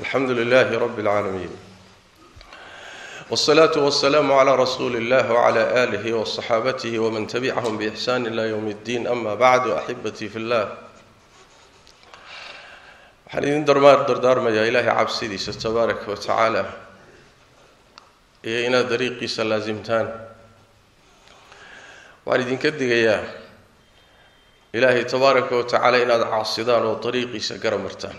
alxamdu lilaahi rabbi اlcaalamiin wالsalaaةu wasalaamu calى rasuuli اllah wclى alihi wصaxaabatihi wman tabicahum bixsan ila ywm اddin ama bacdu axibatii fi اllah waxaan idin dardaarmayaa ilaahay cabsidiisa tabaaraka wa tacaala iyo inaad dariiqiisa laasimtaan waxaan idinka digayaa ilaahay tabaaraka wa tacaala inaad caasidaan oo dariiqiisa gara martaan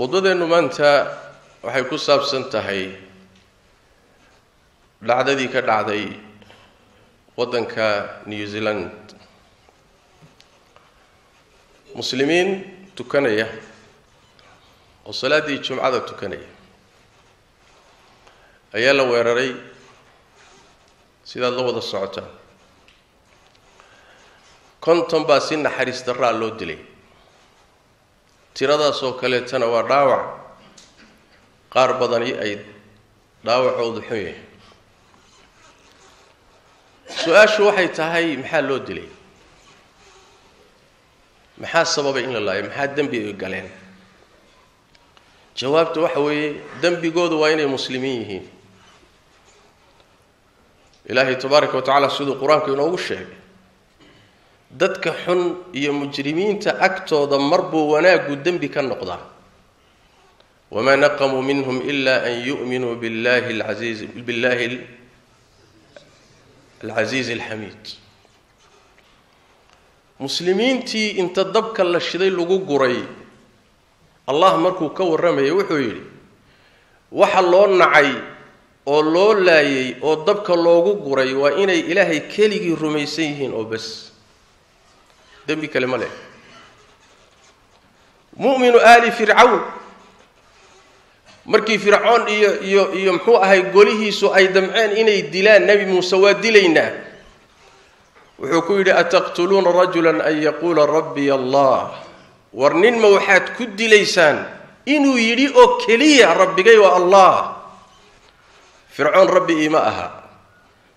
khudbadeennu maanta waxay ku saabsan tahay dhacdadii ka dhacday waddanka new zealand. Muslimiin tukanaya oo salaaddii jumcada tukanaya ayaa la weeraray sidaad la wada socotaan konton baa si naxariis darraa loo dilay tiradaas oo kaleetana waa dhaawac. Qaar badani ay dhaawacoodu xun yahay. Su'aashu waxay tahay maxaa loo dilay? Maxaa sababay in la laayo? Maxaa dembi ay galeen? Jawaabta waxa weeye dembigoodu waa inay muslimiin yihiin. Ilaahay tabaaraka wa tacaala siduu qur'aanku inoogu sheegay dadka xun iyo mujrimiinta agtooda marbuu wanaaggu dembi ka noqdaa. Wamaa naqamuu minhum ila an yu'minuu billahi laiiz billahi alcasiizi alxamiid muslimiintii inta dabka la shiday lagu guray allah markuu ka warramayay wuxuu yidhi waxa loo nacay oo loo laayay oo dabka loogu guray waa inay ilaahay keligii rumaysan yihiin oo bas dembi kale ma leh. Mu'minu aali fircawn. Markii fircoon iyo iyo iyo muxuu ahay golihiisu ay damceen inay dilaan nebi muuse waa dilaynaa. Wuxuu ku yidhi ataqtuluuna rajula an yaquula rabbiy allah. War ninma waxaad ku dilaysaan inuu yidhi oo keliya rabbigay waa allah. Fircoon rabbi iima aha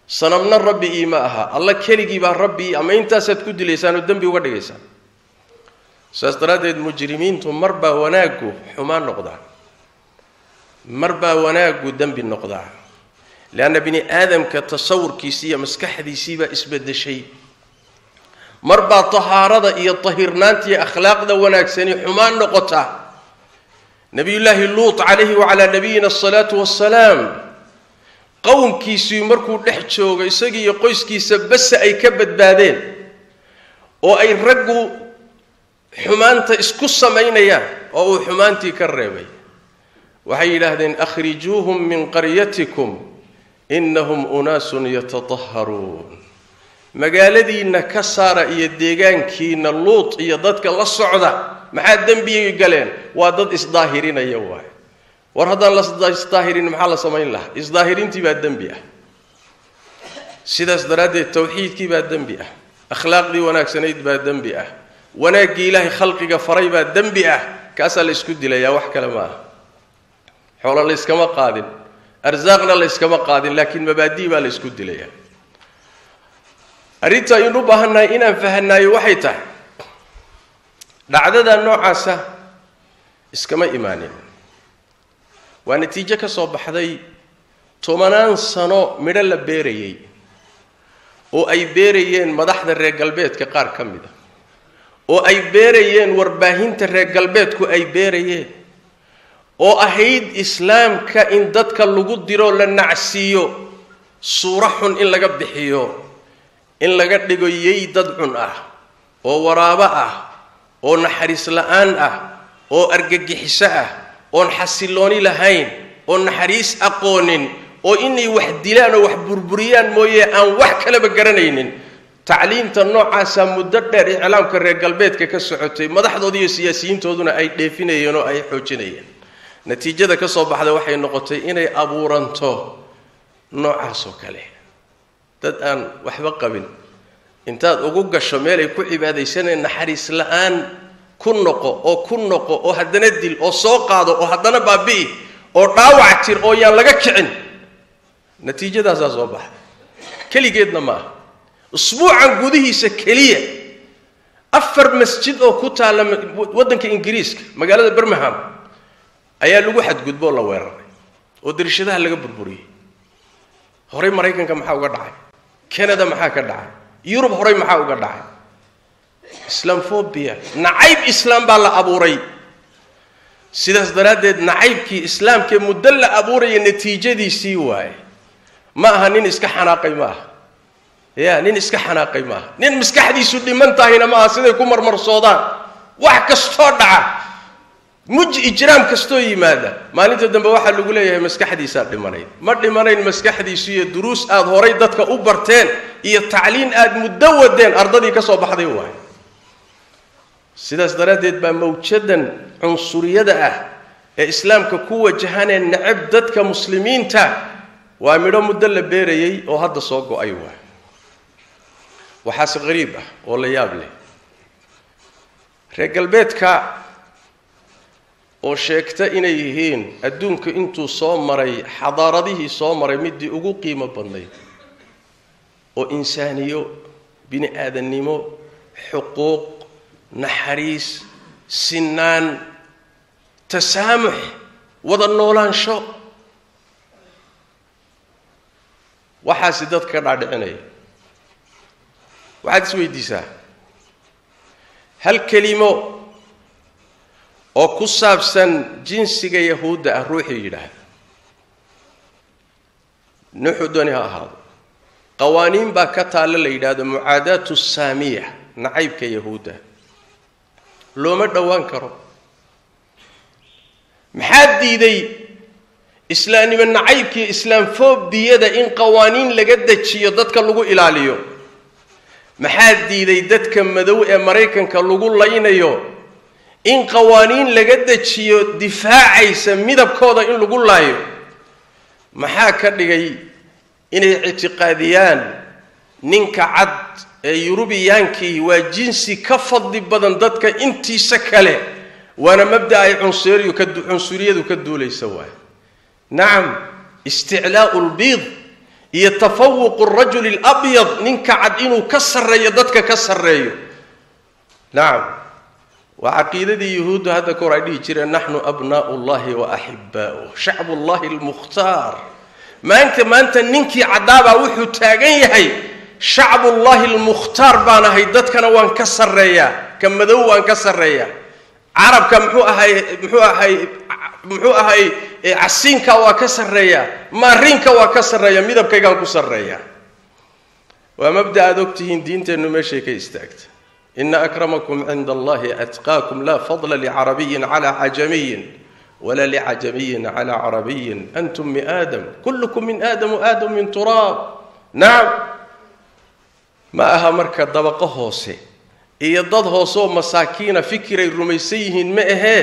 sanamna rabbi iima aha. Alla keligii baa rabbi ama intaasaad ku dilaysaan oo dembi uga dhigaysaan. Saas daraaddeed mujrimiintu mar baa wanaaggu xumaan noqdaa. Mar baa wanaaggu dembi noqdaa. Leanna bini aadamka tasawurkiisii iyo maskaxdiisii baa isbedeshay. Mar baa tahaarada iyo tahirnaanta iyo akhlaaqda wanaagsani xumaan noqota nabiyullaahi luut calayhi wacalaa nabiyina asalaatu wassalaam qowmkiisii markuu dhex joogo isagii iyo qoyskiisa base ay ka badbaadeen oo ay raggu xumaanta isku samaynayaan oo uu xumaantii ka reebay. Waxay yidhaahdeen akhrijuuhum min qaryatikum innahum unaasun yatataharuun magaaladiinna ka saara iyo deegaankiina luut iyo dadka la socda maxaa dembigay galeen? Waa dad isdaahirinaya waay war haddaan la isdaahirin maxaa la samayn lahaa? Isdaahirintii baa dembi ah. Sidaas daraaddeed tawxiidkii baa dembi ah. Akhlaaqdii wanaagsanayd baa dembi ah. Wanaaggii ilaahay khalqiga faray baa dembi ah. Kaasaa la isku dilayaa wax kale ma aha. Xoolo la yskama qaadin arsaaqna la yskama qaadin laakiin mabaadii baa la dilayaa. Arrinta aynu u baahannahay inaan fahanaayo waxay tahay. Dhacdada noocaasa iskama imaanin waa natiijo ka soo baxday tobanaan sano midho la beerayay oo ay beerayeen madaxda reer galbeedka qaar ka mid a oo ay beerayeen warbaahinta reer galbeedku ay beerayeen oo ahayd islaamka in dadka lagu diro la nacsiiyo suuro xun in laga bixiyo in laga dhigo yey dad cun ah oo waraabo ah oo naxariis la'aan ah oo argagixiso ah oon xasilooni lahayn oo naxariis aqoonin oo inay wax dilaan oo wax burburiyaan mooye aan wax kaleba garanaynin. Tacliimta noocaasa muddo dheer iclaamka reer galbeedka ka socotay madaxdooda iyo siyaasiyiintooduna ay dheefinayeen oo ay xoojinayeen. Natiijada ka soo baxda waxay noqotay inay abuuranto noocaas oo kale. Dad aan waxba qabin. Intaad ugu gasho meelay ku cibaadaysaneen naxariis la'aan ku noqo oo ku noqo oo haddana dil oo soo qaado oo haddana baabi'i oo dhaawac tir oo yaan laga kicin. Natiijadaasaa soo baxday keligeedna ma aha. Usbuucan gudihiisa keliya afar masjid oo ku taalla waddanka ingiriiska magaalada birmingham ayaa lagu xadgudbo oo la weeraray oo darishadaha laga burburiyey. Horey maraykanka maxaa uga dhacay? Canada maxaa ka dhacay? Yurub horey maxaa uga dhacay islaamphobia nacayb islaam baa la abuuray. Sidaas daraaddeed nacaybkii islaamkee muddo la abuuraya natiijadiisii waaye. Ma aha nin iska xanaaqay ma aha. Nin iska xanaaqay ma aha. Nin maskaxdiisu dhiman tahayna ma aha siday ku marmarsoodaan. Wax kastoo dhaca. Muj ijraam kastoo yimaada. Maalinta dambe waxaa lagu leeyahay maskaxdiisaa dhimanayd ma dhimanayn maskaxdiisu iyo duruus aada horay dadka u barteen iyo tacliin aada muddo wadeen ardadii ka soo baxday waaye sidaas daraaddeed baa mawjadan cunsuriyada ah ee islaamka ku wajahanee necab dadka muslimiinta waa midho muddo la beerayay oo hadda soo go'ay waay. Waxaase qariib ah oo la yaab leh. Reer galbeedka oo sheegta inay yihiin adduunka intuu soo maray xadaaradihii soo maray midii ugu qiimo badnayd oo insaaniyo bini aadannimo xuquuq naxariis sinaan tasaamux wada noolaansho. Waxaasi dadka ka dhaadhicinaya. Waxaad is weydiisaa. Hal kelimo oo ku saabsan jinsiga yahuudda ah ruuxii yidhaahda. Nuxu dooni ha ahaado. Qawaaniin baa ka taalla la yidhaahdo mucaadaatu saamiya nacaybka yahuudda looma dhowaan karo. Maxaa diiday islaamnimo nacaybkiiyo islaamfobiyada in qawaaniin laga dejiyo dadka lagu ilaaliyo? Maxaa diiday dadka madow ee maraykanka lagu laynayo in qawaaniin laga dejiyo difaacaysa midabkooda in lagu laayo? Maxaa ka dhigay inay ictiqaadiyaan ninka cad ee yurubiyaankii waa jinsi ka fadli badan dadka intiisa kale waana mabda ay cunsuriyadu ka duulaysa waay. Nacam isticlaa'u lbiid iyo tafawuqu rajuli alabyad ninka cad inuu ka sarreeyo dadka ka sarreeyo. Nacam waa caqiidadii yuhuuddu hadda kahor ay dhihi jireen naxnu abnaa'u llahi wa axibaa'uh shacbu llahi almukhtaar. Maanta maanta ninkii caddaabaa wuxuu taagan yahay شعب الله المختار بانا هي دتكنا وان كسريا كم ذو وان كسريا. عرب كم محو هاي محو هاي محو هاي عسين كوا كسريا مارين كوا كسريا ميدا بكيجان كسريا. ومبدأ دكتهن دين انه ماشي كي استاكت. إن أكرمكم عند الله أتقاكم لا فضل لعربي على عجمي ولا لعجمي على عربي. أنتم من آدم كلكم من آدم وآدم من تراب. نعم. Ma aha marka dabaqo hoose iyo dad hoose oo masaakiina fikiray rumaysan yihiin ma ahee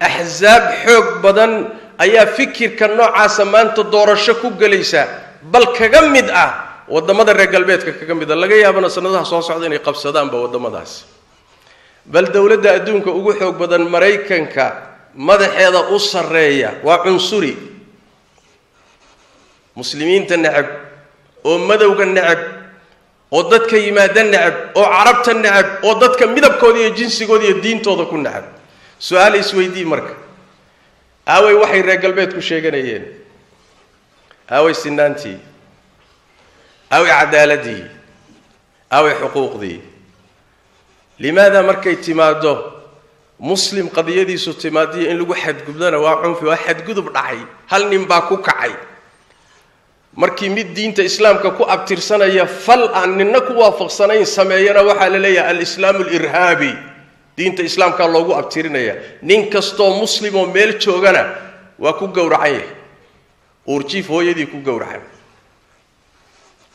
axsaab xoog badan ayaa fikirka noocaasa maanta doorasho ku gelaysa bal kaga mid ah waddamada reer galbeedka kaga mid a laga yaabana sanadaha soo socda inay qabsadaanba waddamadaasi bal dowladda adduunka ugu xoog badan maraykanka madaxeeda u sarreeya waa cunsuri. Muslimiinta necab oo madowga necab oo dadka yimaada necab oo carabta necab oo dadka midabkooda iyo jinsigooda iyo diintooda ku necab. Su'aal isweydii marka. Aaway waxay reer galbeedku sheeganayeen. Aaway sinaantii aaway cadaaladii. Aaway xuquuqdii. Limaada markay timaado muslim qadiyadiisu timaadiyo in lagu xadgudbana waa cunfi waa xadgudub dhacay. Hal nin baa ku kacay markii mid diinta islaamka ku abtirsanaya fal aan nina ku waafaqsanayn sameeyana waxaa la leeyahay alislaamu alirhaabi diinta islaamkaa loogu abtirinaya. Nin kastoo muslim oo meel joogana waa ku gowracan yahay uurjiif hooyadii ku gowracan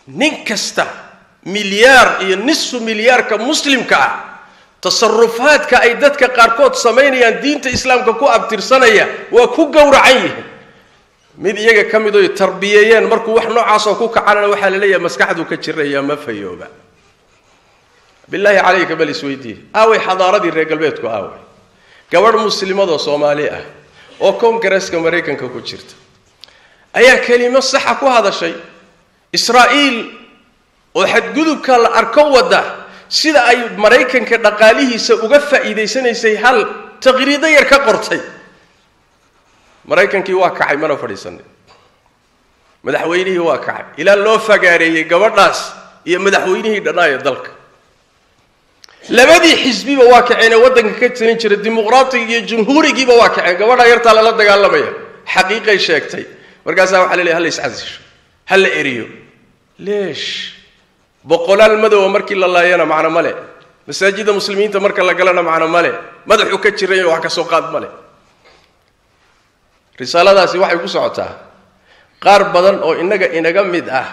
nin kasta milyaar iyo nisfu milyaarka muslimka ah tasarufaadka ay dadka qaarkood samaynayaan diinta islaamka ku abtirsanaya waa ku gowracan yihiin mid iyaga ka mid oy tarbiyeeyeen markuu wax noocaasoo ku kacanana waxaa la leeyahay maskaxduu ka jiraya ma fayooba. Bilaahi calayka bal isweydiiye aaway xadaaradii reer galbeedku aaway. Gabadh muslimadoo soomaali ah oo kongareska maraykanka ku jirta. Ayaa kelimo saxa ku hadashay. Israa'iil oo xadgudubka la arko wadda sida ay maraykanka dhaqaalihiisa uga faa'iidaysanaysay hal taqriido yar ka qortay maraykankii waa kacay mana fadhiisanay madaxweynihii waa kacay. Ilaa loo fagaareeyey gabadhaas iyo madaxweynihii dhanaayo dalka. Labadii xisbiba waa kaceen ee waddanka ka tirin jira dimuqraatiga iyo jumhuurigiiba waa kaceen. Gabadhaa yartaa lala dagaalamaya. Xaqiiqay sheegtay. Markaasaa waxaa la leeyahy hala iscasisho ha la eriyo. Leesh. Boqolaal madowa markii la laayana macno male masaajidda muslimiinta marka la galana macno male madaxuu ka jiran wax ka soo qaad male risaaladaasi waxay ku socotaa qaar badan oo innaga inaga mid ah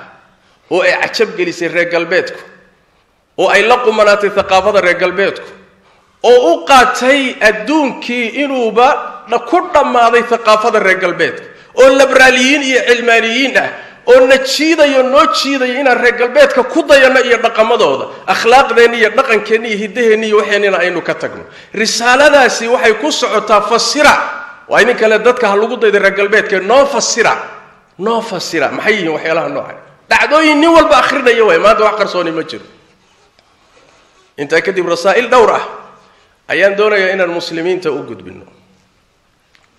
oo ay cajab gelisay reer galbeedku oo ay la qumanaatay thaqaafada reer galbeedku oo u qaatay adduunkii inuuba ku dhammaaday thaqaafada reer galbeedka oo labraaliyiin iyo cilmaaniyiin ah oo na jiidayo noo jiidayo inaan reer galbeedka ku dayanno iyo dhaqamadooda akhlaaqdeenna iyo dhaqankeenna iyo hiddaheenna iyo waxeenina aynu ka tagno. Risaaladaasi waxay ku socotaa fasira waa idin kale dadka ha lagu dayda reer galbeedka noo fasira noo fasira. Maxay yihiin waxyaalaha nooca? Dhacdooyin nin walba akhrinaya waay maanta wax qarsooni ma jiro. Intaa kadib rasaa'il dhowr ah ayaan doonayaa inaan muslimiinta u gudbino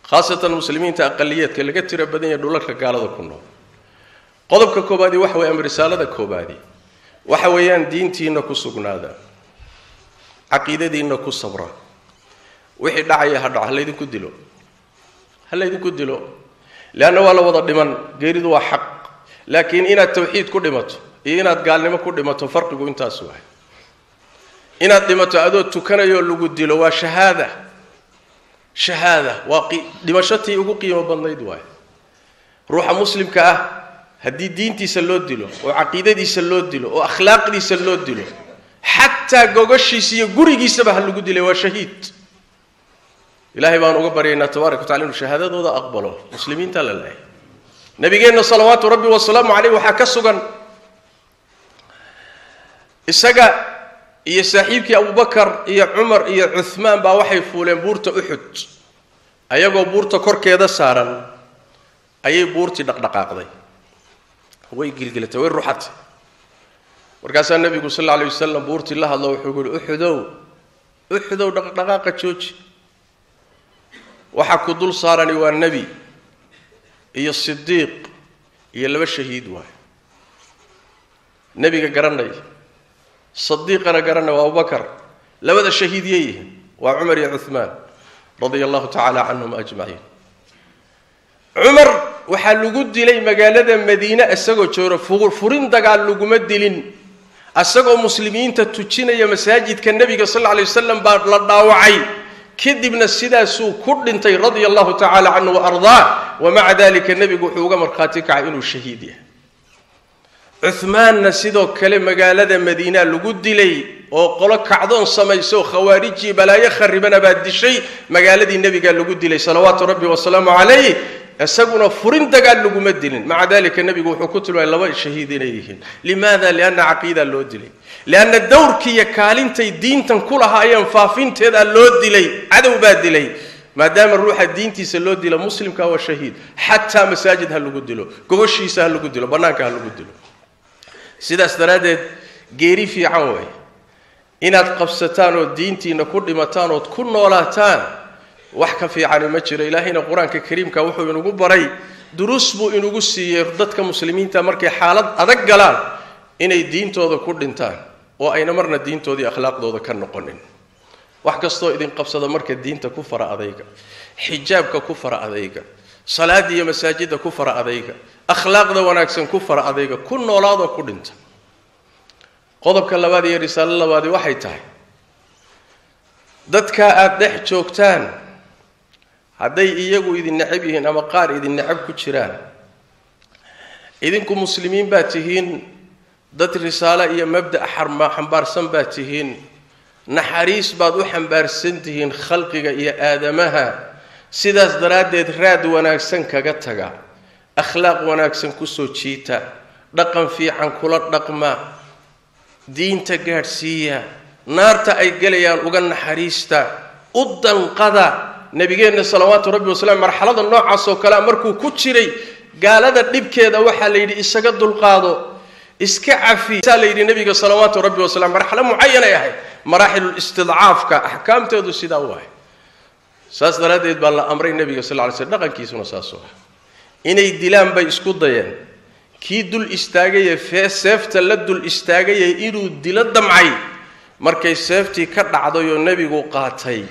khaasatan muslimiinta aqaliyeedka laga tiro badan yahay dhulalka gaalada ku nool. Qodobka koobaadi waxa weeye ama risaalada koobaadi. Waxa weeyaan diintiinna ku sugnaada. Caqiidadiinna ku sabra. Wixii dhacaya ha dhaco ha laydinku dilo ha laydinku dilo. Leanna waa la wada dhiman geeridu waa xaq. Laakiin inaad tawxiid ku dhimato iyo inaad gaalnimo ku dhimato farqigu intaas waay. Inaad dhimato adoo tukanayo lagu dilo waa shahaada. Shahaada waa dhimashatii ugu qiimo badnayd waay. Ruuxa muslimka ah haddii diintiisa loo dilo oo caqiidadiisa loo dilo oo akhlaaqdiisa loo dilo xataa gogashiisa iyo gurigiisaba ha lagu dilay waa shahiid ilaahay baan uga baryaynaa tabarak wa tacala inuu shahaadadooda aqbalo. Muslimiinta la leehay nabigeenna salawaatu rabbi wasalaamu caleyh waxaa ka sugan isaga iyo saaxiibkii abubakar iyo cumar iyo cuhmaan baa waxay fuuleen buurta uxud ayagoo buurta korkeeda saaran ayay buurtii dhaqdhaqaaqday. Way gilgilatay way ruxatay markaasaa nebigu sal alla alay wasalam buurtii la hadlo wuxuu yihi uxudow uxudow dhaqdhaqaaqa jooji waxaa ku dul saarani waa nebi iyo sidiiq iyo laba shahiid waay. Nebiga garanay sadiiqana garanay waa abubakar labada shahiid yay waa cumar iyo cuhmaan radia allahu tacaala canhum ajmaciin cumar waxaa lagu dilay magaalada madiine isagoo jooga furin dagaal laguma dilin isagoo muslimiinta tujinaya masaajidka nebiga sal alay wasalam baa la dhaawacay kadibna sidaasuu ku dhintay radia allahu tacaala canhu waardaa wamaca dalika nebigu wuxuu uga markhaati kacay inuu shahiid yahay. Cuhmaanna sidoo kale magaalada madiina lagu dilay oo qolo kacdoon samayso khawaarijii balaayo kharibana baa dishay magaaladii nebigaa lagu dilay salawaatu rabbi wasalaamu calayh isaguna furin dagaal laguma dilin. Maca dalika nebigu wuxuu ku tilmaamay laba shahiid inay yihiin. Limaada? Lianna caqiida loo dilay. Lianna dowrkiiyo kaalintay diintan ku lahaayeen faafinteedaa loo dilay cadow baa dilay. Maadaama ruuxa diintiisa loo dilo muslimka waa shahiid. Xataa masaajid ha lagu dilo gogoshiisa ha lagu dilo bannaanka ha lagu dilo. Sidaas daraaddeed geeri fiican way inaad qabsataan oo diintiina ku dhimataan ood ku noolaataan wax ka fiicani ma jiro. Ilaahayna qur'aanka kariimka wuxuu inugu baray duruus buu inugu siiyey dadka muslimiinta markay xaalad adag galaan inay diintooda ku dhintaan oo ayna marna diintoodii akhlaaqdooda ka noqonin. Wax kastoo idin qabsada marka diinta ku fara adayga xijaabka ku fara adayga salaada iyo masaajidda ku fara adayga akhlaaqda wanaagsan ku fara adayga ku noolaadoo ku dhinta. Qodobka labaad iyo risaalo labaadi waxay tahay dadka aada dhex joogtaan hadday iyagu idin necab yihiin ama qaar idin necab ku jiraan idinku muslimiin baa tihiin dad risaalo iyo mabda' xambaarsan baa tihiin naxariis baad u xambaarsan tihiin khalqiga iyo aadamaha sidaas daraaddeed raad wanaagsan kaga taga akhlaaq wanaagsan ku soo jiita dhaqan fiican kula dhaqma diinta gaadhsiiya naarta ay gelayaan uga naxariista u danqada nebigeenna salawaatu rabbi wasalaam marxalada noocaas oo kalea markuu ku jiray gaalada dhibkeeda waxaa la yidhi isaga dulqaado iska cafi. Saa la yidhi nabiga salawaatu rabbi wasalam marxalo mucayanay ahayd. Maraaxilulistidcaafka axkaamteedu sidaa u ahay saas daraaddeed baa la amray nebiga sal ly slm dhaqankiisuna saasuu ah inay dilaan bay isku dayeen. Kii dul istaagaye fee seefta la dul istaagaye inuu dilo damcay markay seeftii ka dhacday oo nebigu qaatay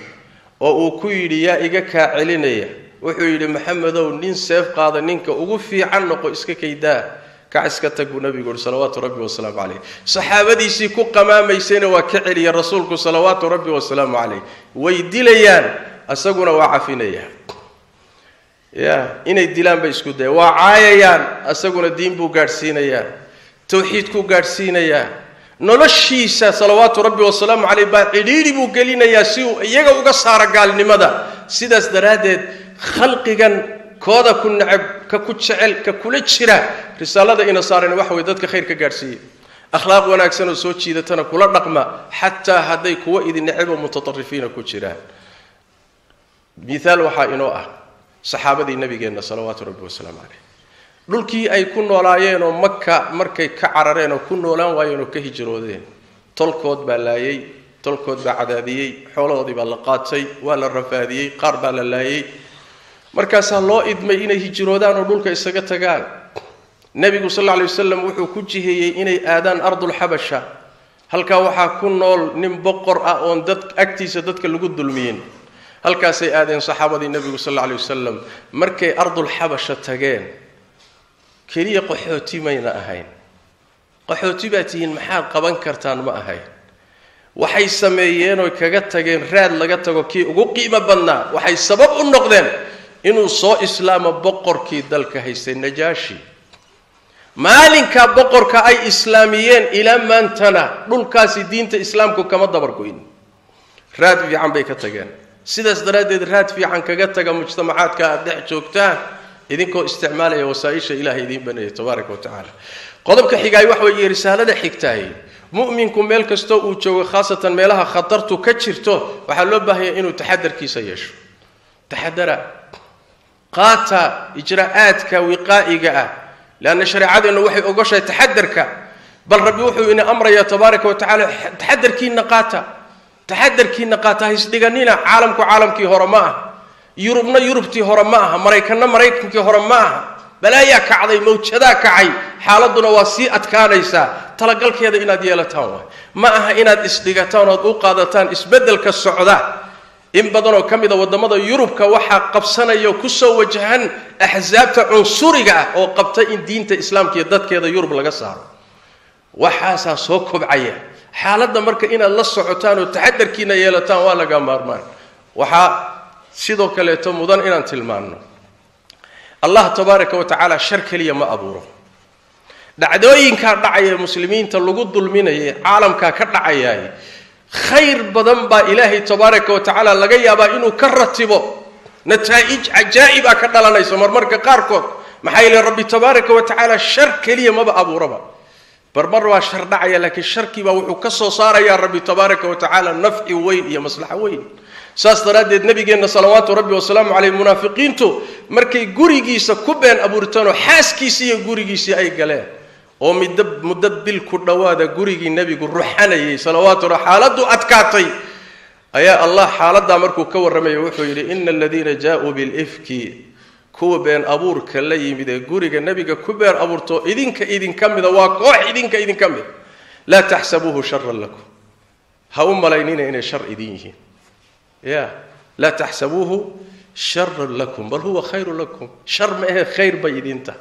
oo uu ku yidhi yaa iga kaa celinaya wuxuu yidhi maxamedow nin seef qaada ninka ugu fiican noqo iska kaydaa. Kac iska tag buu nebigu yihi salawaatu rabbi wasalaamu calayh saxaabadiisii ku qamaamaysayna waa ka celiya rasuulku salawaatu rabbi wasalaamu calayh way dilayaan isaguna waa cafinaya ya inay dilaan bay isku daya waa caayayaan isaguna diin buu gaadhsiinayaa tawxiidkuu gaadhsiinayaa noloshiisa salawaatu rabbi wasalaamu caleyh baa cidhiidhi buu gelinayaa si uu iyaga uga saaro gaalnimada. Sidaas daraaddeed khalqigan kooda ku necab ka ku jecel ka kula jira risaalada ina saarana waxa weye dadka khayr ka gaadhsiiya akhlaaq wanaagsan oo soo jiidatana kula dhaqma xataa hadday kuwa idin necabo mutaarifiina ku jiraan. Miaal waxaa inoo ah saxaabadii nabigeenna salawaatu rabbi wasalaamu caleyh dhulkii ay ku noolaayeenoo maka markay ka carareen oo ku noolaan waayeen oo ka hijroodeen tolkood baa laayey tolkood baa cadaadiyey xoolahoodii baa la qaatay waa la rafaadiyey qaar baa la laayey markaasaa loo idmay inay hijroodaan oo dhulka isaga tagaan. Nebigu sal alla lay wasalam wuxuu ku jiheeyey inay aadaan ardulxabasha halkaa waxaa ku nool nin boqor ah oon dad agtiisa dadka lagu dulmiyin halkaasay aadeen saxaabadii nebigu sal alla lay wasalam markay ardulxabasha tageen keliya qaxooti mayna ahayn. Qaxooti baa tihiin maxaad qaban kartaan ma ahayn. Waxay sameeyeen oy kaga tageen raad laga tago kii ugu qiimo badnaa. Waxay sabab u noqdeen inuu soo islaamo boqorkii dalka haystay najaashi. Maalinkaa boqorka ay islaamiyeen ilaa maantana dhulkaasi diinta islaamku kama dabargoyn raad fiican bay ka tageen. Sidaas daraaddeed raad fiican kaga taga mujtamacaadka aad dhex joogtaan idinkoo isticmaalaya wasaaisha ilahay idiin baneeyay tabaaraka wa qodobka xigaay waxa weeye risaalada xigtaay. Mu'minku meel kastoo uu joogo khaasatan meelaha khatartu ka jirto waxaa loo baahanya inuu taxadarkiisa yeesho. Taxadara qaata ijraa'aadka wiqaa'iga ah. Leanna shareecadeennu waxay ogoshahay taxadarka bal rabbi wuxuu ina amrayaa tabaaraka wa tacaala qaata. Taxadarkiina qaata haisdhiganina caalamku caalamkii hore ma aha yurubna yurubtii hore ma aha maraykanna maraykankii hore ma aha balaayaa kacday mawjadaa kacay. Xaaladuna waa sii adkaanaysaa. Talagalkeeda inaad yeelataan waay. Ma aha inaad isdhigataan ood u qaadataan isbeddelka socda. In badanoo ka mida waddamada yurubka waxaa qabsanaya ku soo wajahan axsaabta cunsuriga ah oo qabta in diinta islaamka iyo dadkeeda yurub laga saaro. Waxaasaa soo kobcaya. Xaaladda marka inaad la socotaan oo taxadarkiina yeelataan waa laga maarmaan. Waxaa sidoo kaleeto mudan inaan tilmaanno. Allah tabaaraka wa tacaala shar keliya ma abuuro. Dhacdooyinkaa dhacaya muslimiinta lagu dulminaya caalamkaa ka dhacayaay khayr badan baa ilaahay tabaaraka wa tacaala laga yaabaa inuu ka ratibo. Nataa'ij cajaa'ibaa ka dhalanayso marmarka qaarkood. Maxaa yeele rabbi tabaaraka wa tacaala shar keliya maba abuuraba. Barmar waa shar dhacaya laakiin sharkiibaa wuxuu ka soo saarayaa rabbi tabaaraka wa tacaala nafci weyn iyo maslaxo weyn saas daraaddeed nabigeenna salawaatu rabbi wasalaamu caleyh munaafiqiintu markay gurigiisa ku been abuurtaanoo xaaskiisii iyo gurigiisii ay galeen. oo middo muddo bil ku dhowaada gurigii nebigu ruxanayay salawaatu xaaladdu adkaatay. ayaa allah xaaladdaa markuu ka warramaya wuxuu yidhi ina aladiina jaa-uu bilifki. kuwa been abuurka la yimid ee guriga nebiga ku been abuurto idinka idinka mida waa koox idinka idinka mida. laa taxsabuuhu sharan lakum. Ha u malaynina inay shar idin yihiin ya laa taxsabuuhu sharan lakum bal huwa khayru lakum shar ma ahe khayr bay idin tahay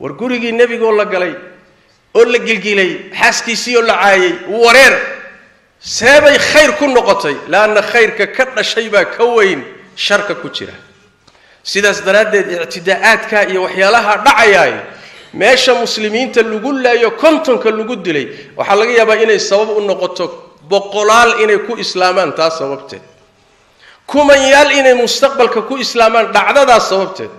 war gurigii nebigoo la galay oo la gilgilay xaaskiisii oo la caayay wareer. Seebay khayr ku noqotay laanna khayrka ka dhashay baa ka weyn sharka ku jira. Sidaas daraaddeed ictidaa'aadka iyo waxyaalaha dhacayaay meesha muslimiinta lagu laayo kontonka lagu dilay waxaa laga yaabaa inay sabab u noqoto boqolaal inay ku islaamaan taas sababteed kumanyaal inay mustaqbalka ku islaamaan dhacdadaas sababteed.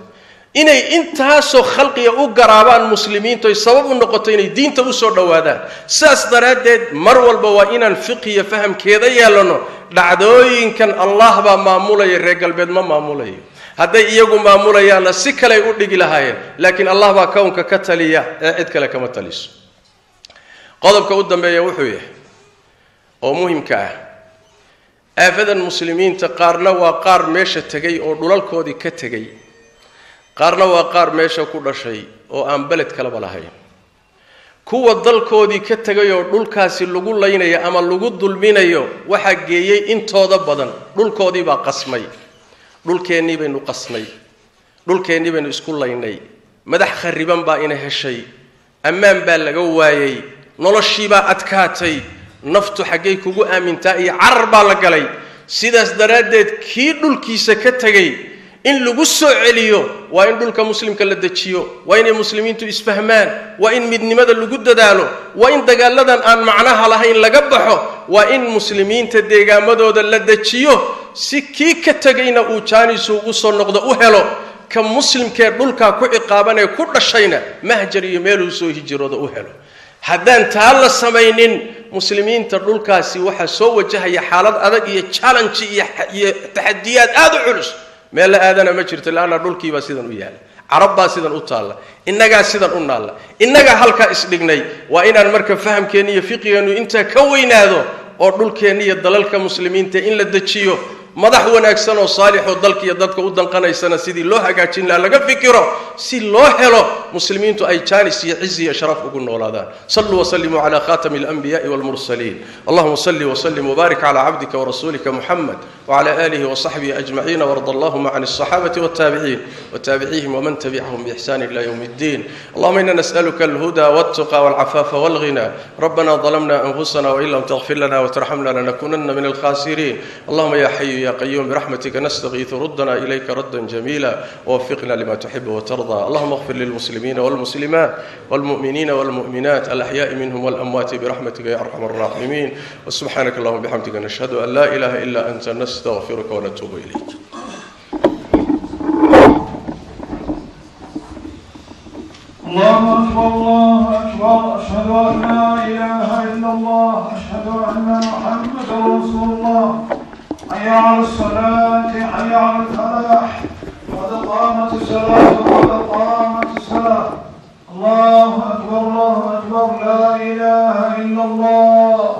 Inay intaasoo khalqiga u garaabaan muslimiintu ay sabab u noqoto inay diinta u soo dhowaadaan. Saas daraaddeed mar walba waa inaan fiqiya fahamkeeda yeelano. Dhacdooyinkan allah baa maamulaya reer galbeed ma maamulayo. Hadday iyagu maamulayaanna si kaley u dhigi lahaayeen. Laakiin allah baa kownka ka taliya ee cid kale kama taliso. Qodobka u dambeeya wuxuu yahay oo muhimka ah aafadan muslimiinta qaarna waa qaar meesha tegay oo dhulalkoodii ka tegay. Qaarna waa qaar meesha ku dhashay oo aan beled kaleba lahayn kuwa dalkoodii ka tegay oo dhulkaasi lagu laynayo ama lagu dulminayo waxaa geeyey intooda badan dhulkoodii baa qasmay. Dhulkeennii baynu qasnay dhulkeennii baynu isku laynay. Madax khariban baa ina heshay. Ammaan baa laga waayey noloshiibaa adkaatay naftu xaggay kugu aamintaa iyo carar baa la galay. Sidaas daraaddeed kii dhulkiisa ka tegay in lagu soo celiyo waa in dhulka muslimka la dejiyo waa inay muslimiintu isfahmaan waa in midnimada lagu dadaalo waa in dagaaladan aan macnaha lahayn laga baxo waa in muslimiinta deegaamadooda la dejiyo. Si kii ka tegayna uu jaanisu ugu soo noqdo u helo ka muslimkee dhulkaa ku ciqaaban ee ku dhashayna mahjar iyo meeluu soo hijirooda u helo. Haddaan taa la samaynin muslimiinta dhulkaasi waxaa soo wajahaya xaalad adag iyo challenge iyo taxadiyaad aada u culus. Meel la aadana ma jirto laanna dhulkiibaa sidan u yaalla carab baa sidan u taalla. Innagaa sidan u naalla. Innagaa halkaa isdhignay. Waa inaan marka fahamkeenni iyo fiqigeennu intaa ka weynaado oo dhulkeenni iyo dalalka muslimiinta in la dejiyo madax wanaagsan oo saalixoo dalka iyo dadka u danqanaysana sidii loo hagaajin laha laga fikiro si loo helo muslimiintu ay jaanis iyo cizi iyo sharaf ugu noolaadaan saluu wasalimuu calaa khaatami alanbiyaai waalmursaliin allahuma salli wasalim wabaarik calaa cabdika warasuulika muxamed وعلى آله وصحبه أجمعين وارض اللهم عن الصحابة والتابعين وتابعيهم ومن تبعهم بإحسان إلى يوم الدين اللهم إنا نسألك الهدى والتقى والعفاف والغنى ربنا ظلمنا أنفسنا وإن لم تغفر لنا وترحمنا لنكونن من الخاسرين اللهم يا حي يا ya قيوم برحمتك نستغيث ردنا إليك ردا جميلا ووفقنا لما تحب وترضى. اللهم اغفر للمسلمين والمسلمات والمؤمنين والمؤمنات الأحياء منهم والأموات برحمتك يا أرحم الراحمين. وسبحانك اللهم بحمدك نشهد أن لا إله إلا أنت نستغفرك ونتوب إليك. الله أكبر الله أكبر أشهد أن لا إله إلا الله أشهد أن محمدا رسول الله. حي على الصلاة حي على الفلاح. قد قامت الصلاة قد قامت الصلاة. الله أكبر الله أكبر. لا إله إلا الله.